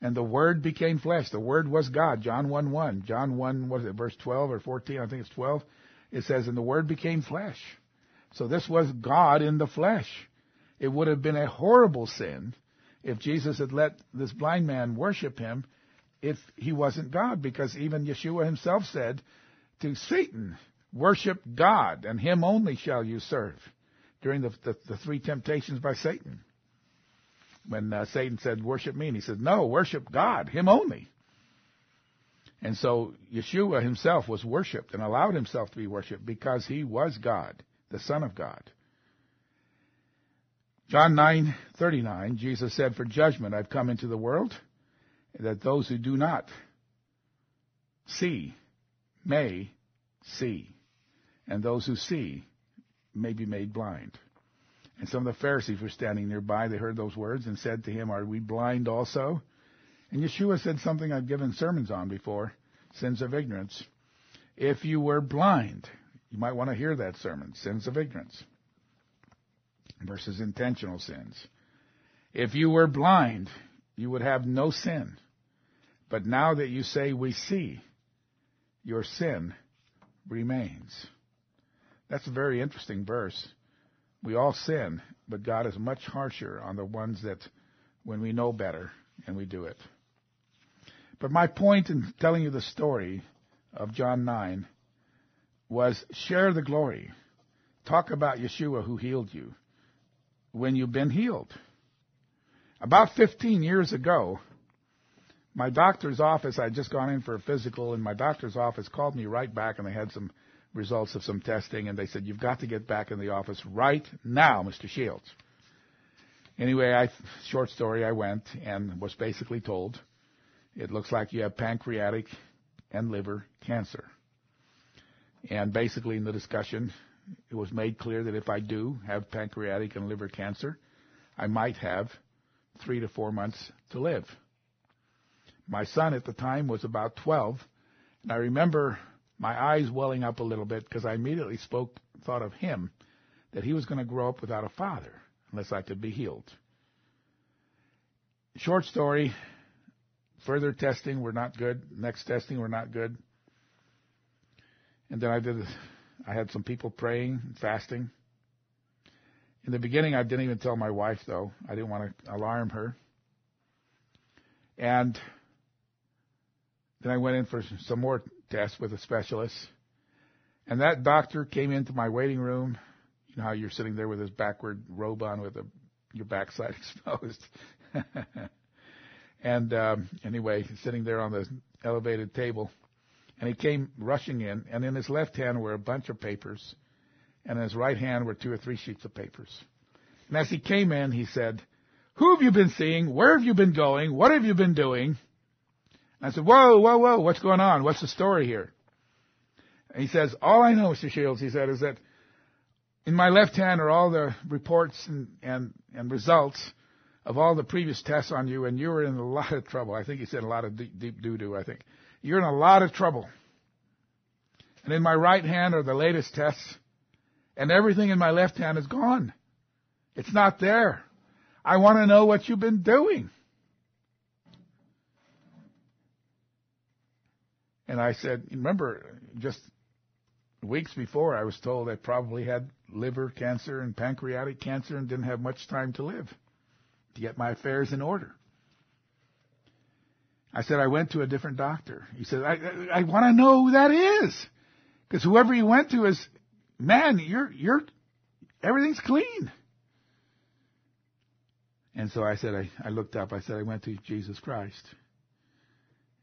And the Word became flesh. The Word was God. John 1 1. John 1, what is it, verse 12 or 14? I think it's 12. It says, And the Word became flesh. So this was God in the flesh. It would have been a horrible sin if Jesus had let this blind man worship him if he wasn't God, because even Yeshua himself said to Satan, worship God, and him only shall you serve, during the, the, the three temptations by Satan. When uh, Satan said, worship me, and he said, no, worship God, him only. And so Yeshua himself was worshiped and allowed himself to be worshiped because he was God, the Son of God. John 9:39 Jesus said for judgment I've come into the world that those who do not see may see, and those who see may be made blind. And some of the Pharisees were standing nearby. They heard those words and said to him, Are we blind also? And Yeshua said something I've given sermons on before sins of ignorance. If you were blind, you might want to hear that sermon, sins of ignorance versus intentional sins. If you were blind, you would have no sin. But now that you say we see, your sin remains. That's a very interesting verse. We all sin, but God is much harsher on the ones that when we know better and we do it. But my point in telling you the story of John 9 was share the glory. Talk about Yeshua who healed you when you've been healed. About 15 years ago, my doctor's office, I'd just gone in for a physical, and my doctor's office called me right back, and they had some results of some testing, and they said, You've got to get back in the office right now, Mr. Shields. Anyway, I, short story, I went and was basically told, It looks like you have pancreatic and liver cancer. And basically, in the discussion, it was made clear that if I do have pancreatic and liver cancer, I might have three to four months to live. My son at the time was about 12, and I remember my eyes welling up a little bit because I immediately spoke, thought of him, that he was going to grow up without a father unless I could be healed. Short story, further testing were not good. Next testing were not good. And then I did, I had some people praying, and fasting. In the beginning, I didn't even tell my wife though. I didn't want to alarm her. And then I went in for some more tests with a specialist. And that doctor came into my waiting room. You know how you're sitting there with his backward robe on with a, your backside exposed. and um, anyway, sitting there on the elevated table. And he came rushing in, and in his left hand were a bunch of papers, and in his right hand were two or three sheets of papers. And as he came in, he said, Who have you been seeing? Where have you been going? What have you been doing? I said, whoa, whoa, whoa, what's going on? What's the story here? And he says, all I know, Mr. Shields, he said, is that in my left hand are all the reports and, and, and results of all the previous tests on you, and you were in a lot of trouble. I think he said a lot of deep, deep doo-doo, I think. You're in a lot of trouble. And in my right hand are the latest tests, and everything in my left hand is gone. It's not there. I want to know what you've been doing. And I said, remember, just weeks before, I was told I probably had liver cancer and pancreatic cancer and didn't have much time to live to get my affairs in order. I said, I went to a different doctor. He said, I, I, I want to know who that is. Because whoever you went to is, man, you're, you're, everything's clean. And so I said, I, I looked up, I said, I went to Jesus Christ.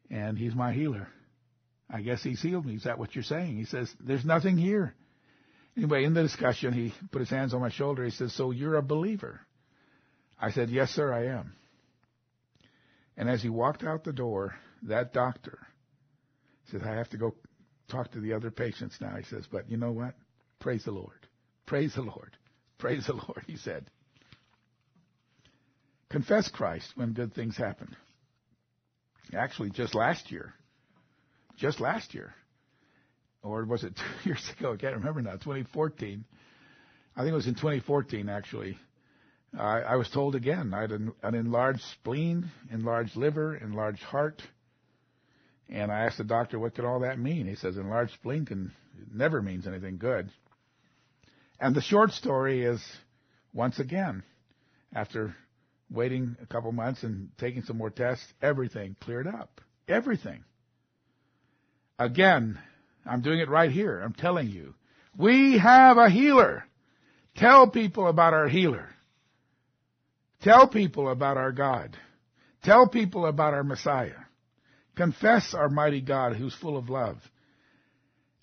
And he's my healer. I guess he's healed me. Is that what you're saying? He says, There's nothing here. Anyway, in the discussion, he put his hands on my shoulder. He says, So you're a believer? I said, Yes, sir, I am. And as he walked out the door, that doctor said, I have to go talk to the other patients now. He says, But you know what? Praise the Lord. Praise the Lord. Praise the Lord, he said. Confess Christ when good things happen. Actually, just last year, just last year. Or was it two years ago? I can't remember now. 2014. I think it was in 2014, actually. I, I was told again I had an, an enlarged spleen, enlarged liver, enlarged heart. And I asked the doctor, what could all that mean? He says, enlarged spleen can, never means anything good. And the short story is, once again, after waiting a couple months and taking some more tests, everything cleared up. Everything. Again, I'm doing it right here. I'm telling you. We have a healer. Tell people about our healer. Tell people about our God. Tell people about our Messiah. Confess our mighty God who's full of love.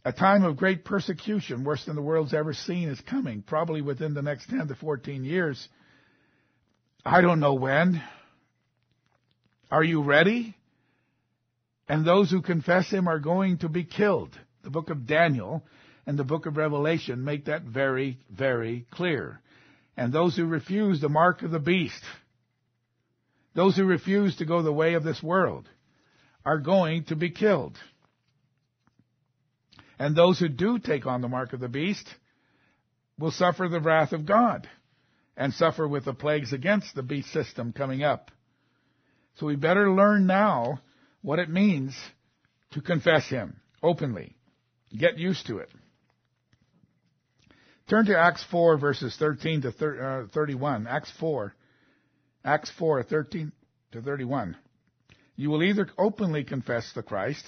A time of great persecution, worse than the world's ever seen, is coming, probably within the next 10 to 14 years. I don't know when. Are you ready? And those who confess him are going to be killed. The book of Daniel and the book of Revelation make that very, very clear. And those who refuse the mark of the beast, those who refuse to go the way of this world, are going to be killed. And those who do take on the mark of the beast will suffer the wrath of God and suffer with the plagues against the beast system coming up. So we better learn now what it means to confess Him openly. Get used to it. Turn to Acts 4 verses 13 to uh, 31. Acts 4. Acts 4, 13 to 31. You will either openly confess the Christ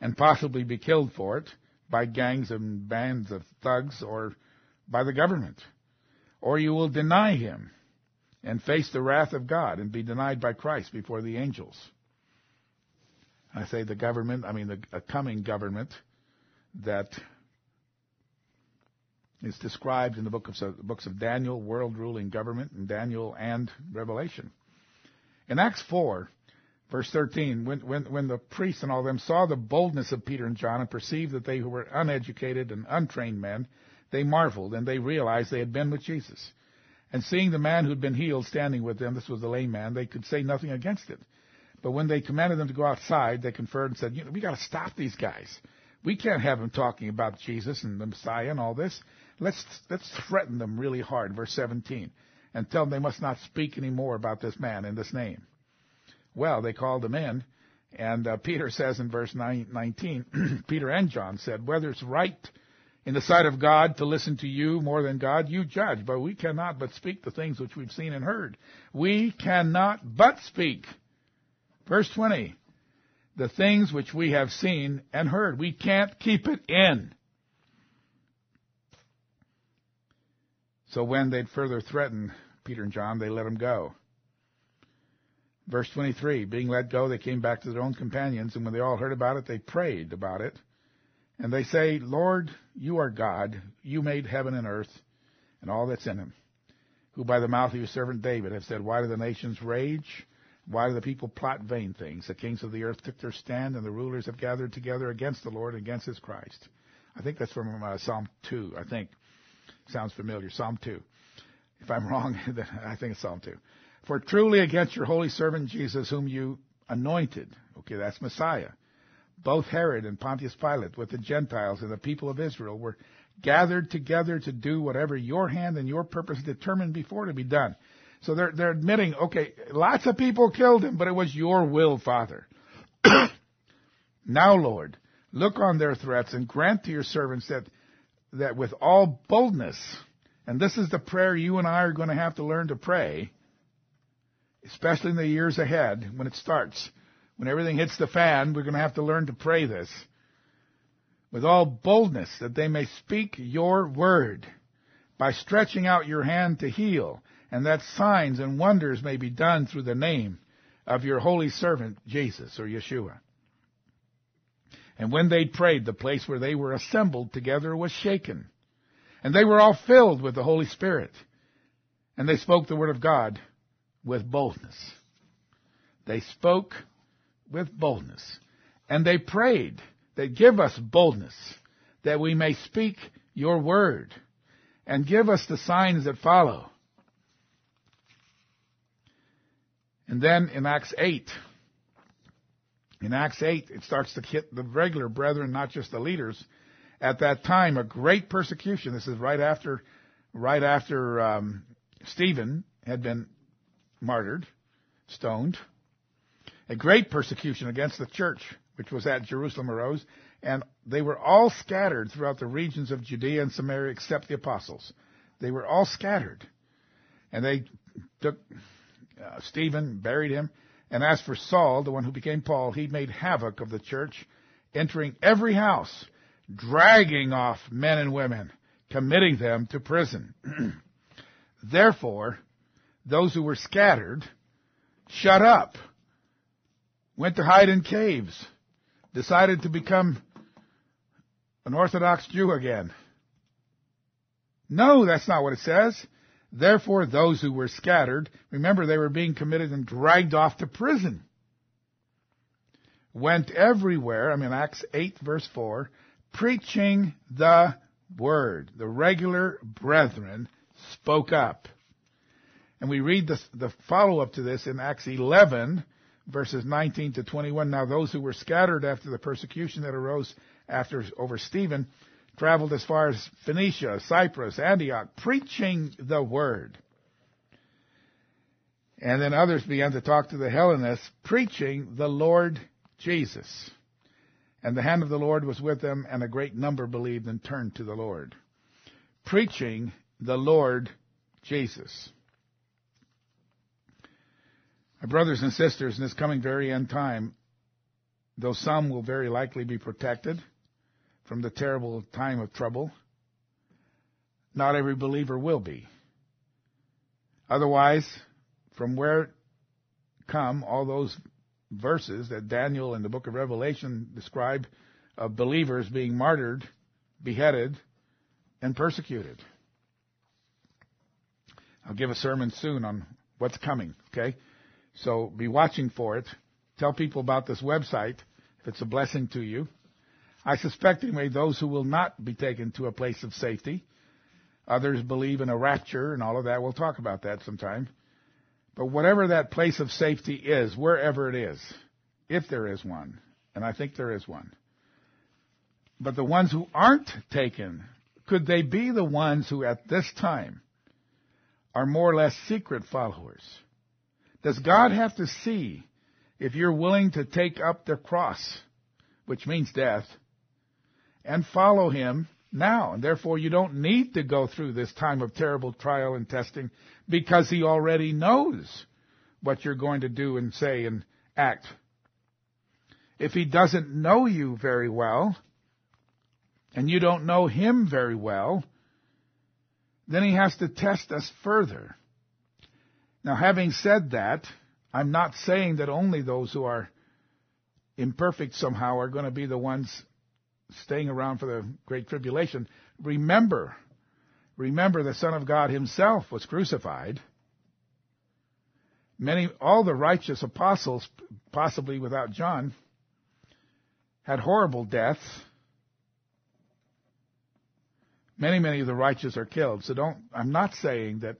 and possibly be killed for it by gangs and bands of thugs or by the government, or you will deny him and face the wrath of God and be denied by Christ before the angels. I say the government, I mean the a coming government that is described in the book of, books of Daniel, world ruling government, and Daniel and Revelation. In Acts 4, verse 13, when, when, when the priests and all them saw the boldness of Peter and John and perceived that they were uneducated and untrained men, they marveled and they realized they had been with Jesus. And seeing the man who'd been healed standing with them, this was the lame man, they could say nothing against it. But when they commanded them to go outside, they conferred and said, you know, we got to stop these guys. We can't have them talking about Jesus and the Messiah and all this. Let's let's threaten them really hard, verse 17, and tell them they must not speak any more about this man in this name. Well, they called him in, and uh, Peter says in verse 9, 19, Peter and John said, whether it's right in the sight of God to listen to you more than God, you judge. But we cannot but speak the things which we've seen and heard. We cannot but speak. Verse 20. The things which we have seen and heard. We can't keep it in. So when they'd further threatened Peter and John, they let them go. Verse 23, being let go, they came back to their own companions, and when they all heard about it, they prayed about it. And they say, Lord, you are God. You made heaven and earth and all that's in them, who by the mouth of your servant David have said, Why do the nations rage? Why do the people plot vain things? The kings of the earth took their stand, and the rulers have gathered together against the Lord and against his Christ. I think that's from uh, Psalm 2, I think. Sounds familiar. Psalm 2. If I'm wrong, then I think it's Psalm 2. For truly against your holy servant Jesus, whom you anointed, okay, that's Messiah, both Herod and Pontius Pilate with the Gentiles and the people of Israel were gathered together to do whatever your hand and your purpose determined before to be done. So they're, they're admitting, okay, lots of people killed him, but it was your will, Father. now, Lord, look on their threats and grant to your servants that that with all boldness, and this is the prayer you and I are going to have to learn to pray, especially in the years ahead when it starts. When everything hits the fan, we're going to have to learn to pray this. With all boldness, that they may speak your word by stretching out your hand to heal, and that signs and wonders may be done through the name of your holy servant Jesus or Yeshua. And when they prayed, the place where they were assembled together was shaken. And they were all filled with the Holy Spirit. And they spoke the word of God with boldness. They spoke with boldness. And they prayed that give us boldness that we may speak your word and give us the signs that follow. And then in Acts 8, in Acts 8, it starts to hit the regular brethren, not just the leaders. At that time, a great persecution. This is right after, right after um, Stephen had been martyred, stoned. A great persecution against the church, which was at Jerusalem, arose, and they were all scattered throughout the regions of Judea and Samaria, except the apostles. They were all scattered, and they took uh, Stephen, buried him, and as for Saul, the one who became Paul, he made havoc of the church, entering every house, dragging off men and women, committing them to prison. Therefore, those who were scattered shut up, went to hide in caves, decided to become an Orthodox Jew again. No, that's not what it says. Therefore, those who were scattered, remember they were being committed and dragged off to prison, went everywhere, I mean, Acts 8 verse 4, preaching the word. The regular brethren spoke up. And we read the, the follow up to this in Acts 11 verses 19 to 21. Now those who were scattered after the persecution that arose after over Stephen traveled as far as Phoenicia, Cyprus, Antioch, preaching the word. And then others began to talk to the Hellenists, preaching the Lord Jesus. And the hand of the Lord was with them, and a great number believed and turned to the Lord. Preaching the Lord Jesus. My brothers and sisters, in this coming very end time, though some will very likely be protected, from the terrible time of trouble. Not every believer will be. Otherwise, from where come all those verses that Daniel and the book of Revelation describe of believers being martyred, beheaded, and persecuted. I'll give a sermon soon on what's coming, okay? So be watching for it. Tell people about this website if it's a blessing to you. I suspect anyway those who will not be taken to a place of safety. Others believe in a rapture and all of that. We'll talk about that sometime. But whatever that place of safety is, wherever it is, if there is one, and I think there is one. But the ones who aren't taken, could they be the ones who at this time are more or less secret followers? Does God have to see if you're willing to take up the cross, which means death, and follow Him now? And therefore you don't need to go through this time of terrible trial and testing because He already knows what you're going to do and say and act. If He doesn't know you very well, and you don't know Him very well, then He has to test us further. Now, having said that, I'm not saying that only those who are imperfect somehow are going to be the ones staying around for the Great Tribulation. Remember, remember the Son of God Himself was crucified. Many, all the righteous apostles, possibly without John, had horrible deaths. Many, many of the righteous are killed. So don't, I'm not saying that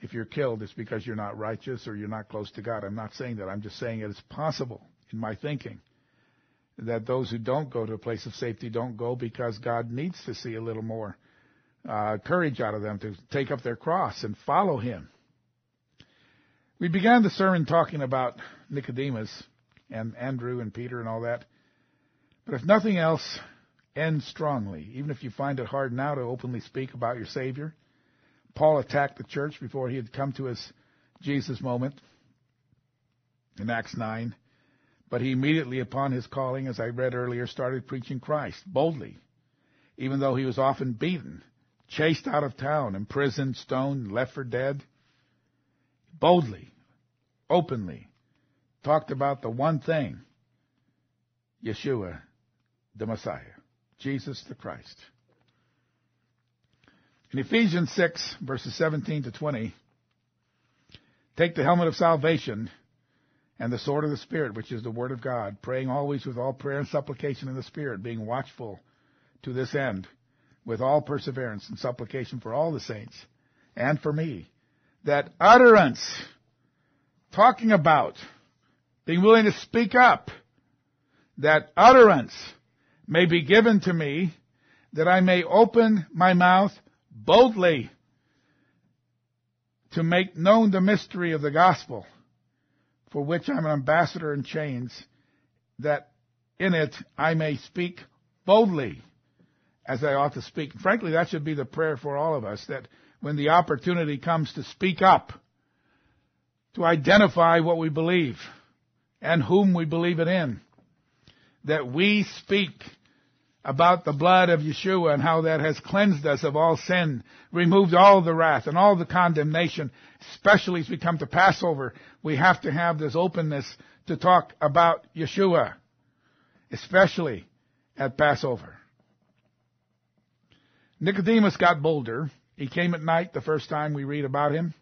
if you're killed, it's because you're not righteous or you're not close to God. I'm not saying that. I'm just saying it is possible in my thinking that those who don't go to a place of safety don't go because God needs to see a little more uh, courage out of them to take up their cross and follow Him. We began the sermon talking about Nicodemus and Andrew and Peter and all that. But if nothing else, end strongly. Even if you find it hard now to openly speak about your Savior, Paul attacked the church before he had come to his Jesus moment in Acts 9. But he immediately, upon his calling, as I read earlier, started preaching Christ boldly, even though he was often beaten, chased out of town, imprisoned, stoned, left for dead. Boldly, openly, talked about the one thing Yeshua, the Messiah, Jesus the Christ. In Ephesians 6, verses 17 to 20, take the helmet of salvation and the sword of the Spirit, which is the Word of God, praying always with all prayer and supplication in the Spirit, being watchful to this end, with all perseverance and supplication for all the saints, and for me, that utterance, talking about being willing to speak up, that utterance may be given to me, that I may open my mouth boldly to make known the mystery of the gospel, for which I'm an ambassador in chains, that in it I may speak boldly as I ought to speak. Frankly, that should be the prayer for all of us, that when the opportunity comes to speak up, to identify what we believe and whom we believe it in, that we speak about the blood of Yeshua and how that has cleansed us of all sin, removed all the wrath and all the condemnation, especially as we come to Passover. We have to have this openness to talk about Yeshua, especially at Passover. Nicodemus got bolder. He came at night the first time we read about him.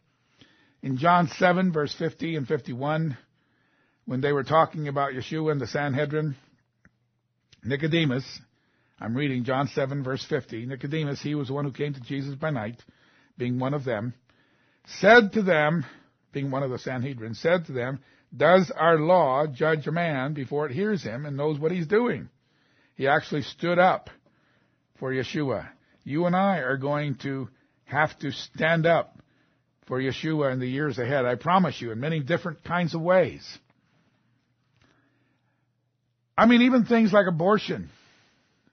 In John 7 verse 50 and 51, when they were talking about Yeshua and the Sanhedrin, Nicodemus, I'm reading John 7 verse 50. Nicodemus, he was the one who came to Jesus by night, being one of them, said to them, being one of the Sanhedrin, said to them, does our law judge a man before it hears him and knows what he's doing? He actually stood up for Yeshua. You and I are going to have to stand up for Yeshua in the years ahead. I promise you, in many different kinds of ways. I mean, even things like abortion.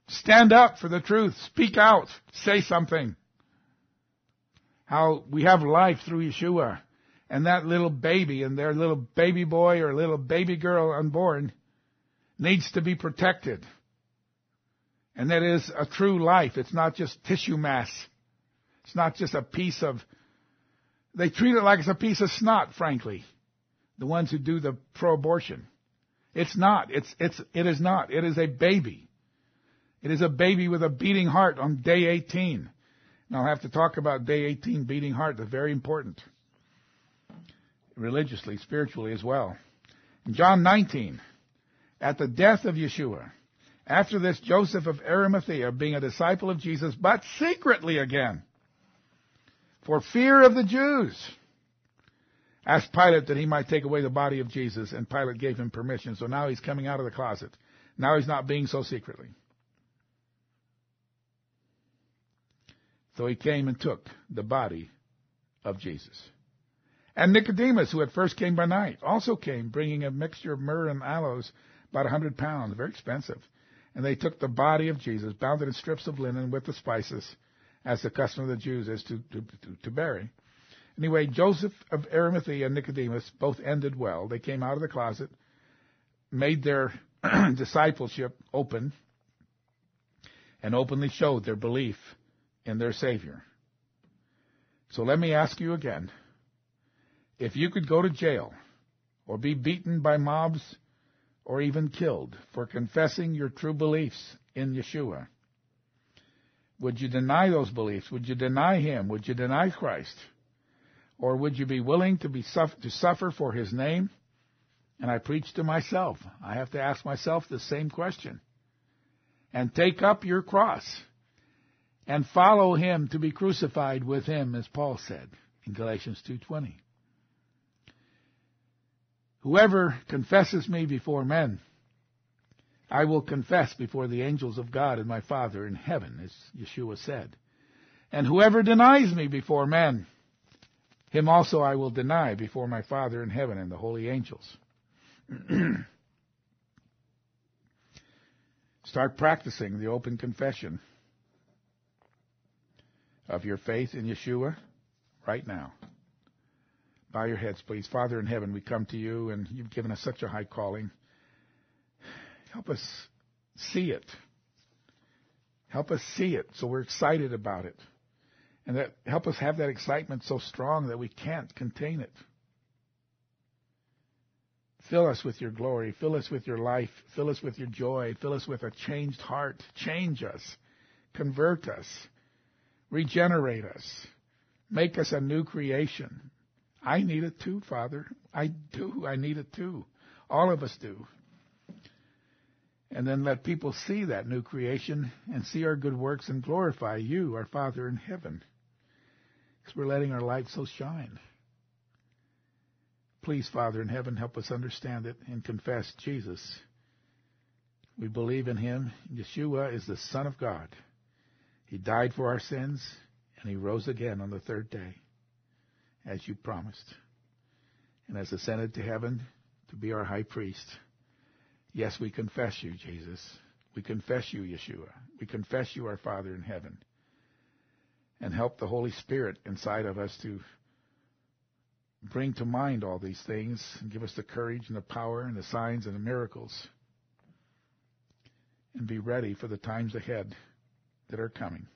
Stand up for the truth. Speak out. Say something. How we have life through Yeshua. And that little baby and their little baby boy or little baby girl unborn needs to be protected. And that is a true life. It's not just tissue mass. It's not just a piece of, they treat it like it's a piece of snot, frankly. the ones who do the pro-abortion. It's not. It's, it's, it is not. It is a baby. It is a baby with a beating heart on day 18. And I'll have to talk about day 18 beating heart. That's very important. Religiously, spiritually as well. In John 19, at the death of Yeshua, after this, Joseph of Arimathea, being a disciple of Jesus, but secretly again, for fear of the Jews, asked Pilate that he might take away the body of Jesus, and Pilate gave him permission. So now he's coming out of the closet. Now he's not being so secretly. So he came and took the body of Jesus. And Nicodemus, who at first came by night, also came, bringing a mixture of myrrh and aloes, about a hundred pounds, very expensive. And they took the body of Jesus, bound it in strips of linen with the spices, as the custom of the Jews is to, to, to, to bury. Anyway, Joseph of Arimathea and Nicodemus both ended well. They came out of the closet, made their discipleship open, and openly showed their belief in their Savior. So let me ask you again. If you could go to jail or be beaten by mobs or even killed for confessing your true beliefs in Yeshua, would you deny those beliefs? Would you deny Him? Would you deny Christ? Or would you be willing to be to suffer for His name? And I preach to myself. I have to ask myself the same question. And take up your cross and follow Him to be crucified with Him, as Paul said in Galatians 2.20. Whoever confesses me before men, I will confess before the angels of God and my Father in heaven, as Yeshua said. And whoever denies me before men, him also I will deny before my Father in heaven and the holy angels. Start practicing the open confession of your faith in Yeshua right now. Bow your heads, please. Father in heaven, we come to you, and you've given us such a high calling. Help us see it. Help us see it so we're excited about it. And that help us have that excitement so strong that we can't contain it. Fill us with your glory. Fill us with your life. Fill us with your joy. Fill us with a changed heart. Change us. Convert us. Regenerate us. Make us a new creation. I need it too, Father. I do. I need it too. All of us do. And then let people see that new creation and see our good works and glorify you, our Father in heaven. Because we're letting our light so shine. Please, Father in heaven, help us understand it and confess Jesus. We believe in him. Yeshua is the Son of God. He died for our sins, and he rose again on the third day as you promised, and has ascended to heaven to be our high priest. Yes, we confess you, Jesus. We confess you, Yeshua. We confess you, our Father in heaven. And help the Holy Spirit inside of us to bring to mind all these things and give us the courage and the power and the signs and the miracles. And be ready for the times ahead that are coming.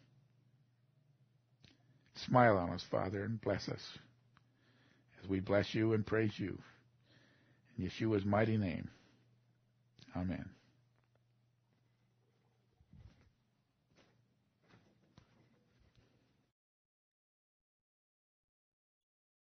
Smile on us, Father, and bless us as we bless you and praise you. In Yeshua's mighty name. Amen.